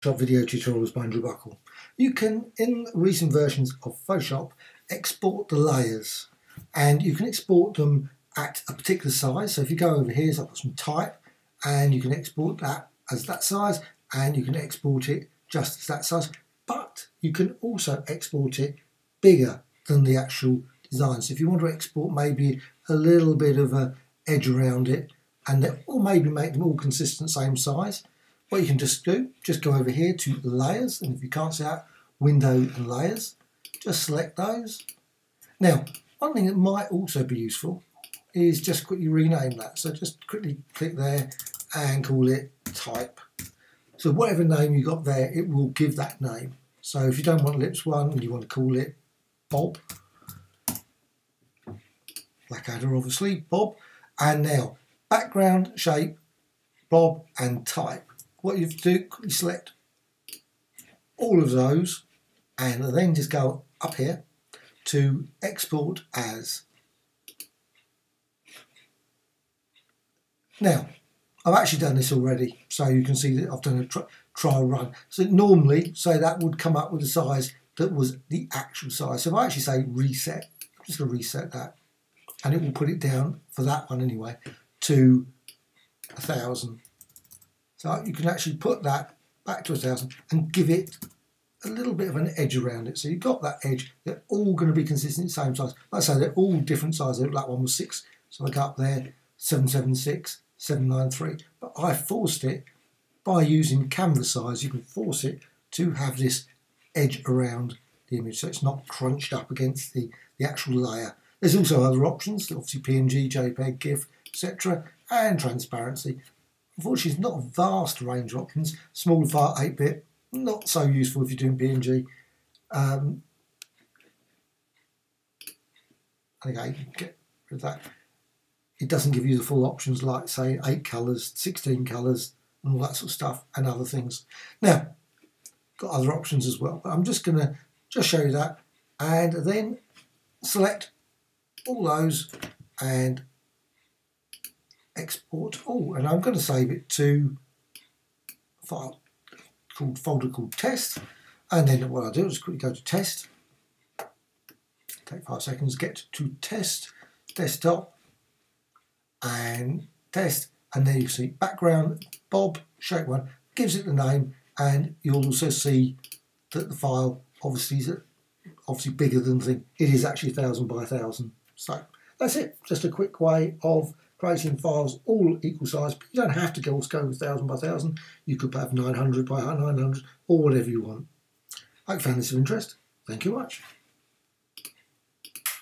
Photoshop video tutorials by Andrew Buckle. You can, in recent versions of Photoshop, export the layers and you can export them at a particular size. So if you go over here, so I've got some type and you can export that as that size and you can export it just as that size. But you can also export it bigger than the actual design. So if you want to export maybe a little bit of a edge around it and or maybe make them all consistent same size, what you can just do, just go over here to layers, and if you can't see that, window and layers, just select those. Now, one thing that might also be useful is just quickly rename that. So just quickly click there and call it type. So whatever name you got there, it will give that name. So if you don't want 1 and you want to call it Bob, Blackadder obviously, Bob, and now background, shape, Bob and type what you do, quickly select all of those and then just go up here to export as. Now, I've actually done this already, so you can see that I've done a tr trial run. So normally, say that would come up with a size that was the actual size. So if I actually say reset, I'm just going to reset that, and it will put it down for that one anyway to a thousand. So you can actually put that back to a thousand and give it a little bit of an edge around it. So you've got that edge, they're all going to be consistent, same size. Like I say, they're all different sizes. That one was six, so I got up there, 776, 793. But I forced it by using canvas size, you can force it to have this edge around the image so it's not crunched up against the, the actual layer. There's also other options, obviously PNG, JPEG, GIF, etc. and transparency. Unfortunately, it's not a vast range of options. Small file 8-bit, not so useful if you're doing PNG. Um, okay, get rid of that. It doesn't give you the full options like, say, 8 colours, 16 colours, and all that sort of stuff, and other things. Now, got other options as well, but I'm just going to just show you that, and then select all those and export all, and I'm going to save it to a file called folder called test, and then what I'll do is quickly go to test, take five seconds, get to test, desktop, and test, and then you see background Bob shape one gives it the name, and you'll also see that the file obviously is obviously bigger than the thing. It is actually thousand by thousand. So that's it. Just a quick way of creating files all equal size, but you don't have to go, go with 1000 by 1000. You could have 900 by 900 or whatever you want. I hope you found this of interest. Thank you much.